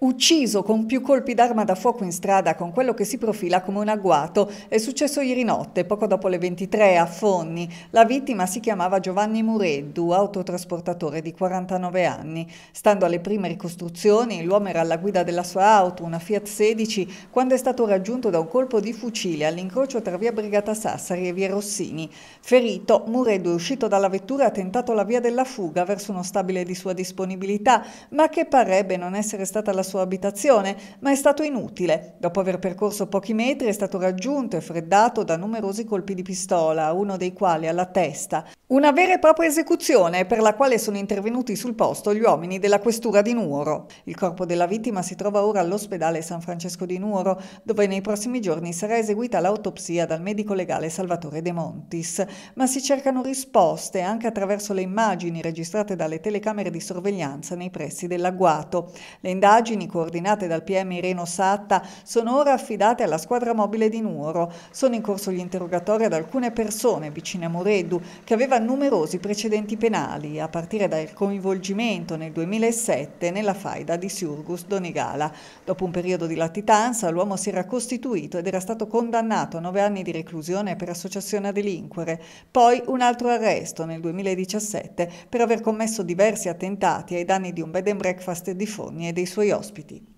Ucciso con più colpi d'arma da fuoco in strada con quello che si profila come un agguato, è successo ieri notte, poco dopo le 23, a Fonni. La vittima si chiamava Giovanni Mureddu, autotrasportatore di 49 anni. Stando alle prime ricostruzioni, l'uomo era alla guida della sua auto, una Fiat 16, quando è stato raggiunto da un colpo di fucile all'incrocio tra via Brigata Sassari e via Rossini. Ferito, Mureddu è uscito dalla vettura e ha tentato la via della fuga verso uno stabile di sua disponibilità, ma che parebbe non essere stata la sua abitazione, ma è stato inutile. Dopo aver percorso pochi metri è stato raggiunto e freddato da numerosi colpi di pistola, uno dei quali alla testa. Una vera e propria esecuzione per la quale sono intervenuti sul posto gli uomini della questura di Nuoro. Il corpo della vittima si trova ora all'ospedale San Francesco di Nuoro, dove nei prossimi giorni sarà eseguita l'autopsia dal medico legale Salvatore De Montis. Ma si cercano risposte anche attraverso le immagini registrate dalle telecamere di sorveglianza nei pressi dell'agguato. Le indagini coordinate dal PM Ireno Satta sono ora affidate alla squadra mobile di Nuoro. Sono in corso gli interrogatori ad alcune persone vicine a Moreddu che aveva numerosi precedenti penali, a partire dal coinvolgimento nel 2007 nella faida di Siurgus Donegala. Dopo un periodo di latitanza, l'uomo si era costituito ed era stato condannato a nove anni di reclusione per associazione a delinquere. Poi un altro arresto nel 2017 per aver commesso diversi attentati ai danni di un bed and breakfast di Fogni e dei suoi ospiti. hospital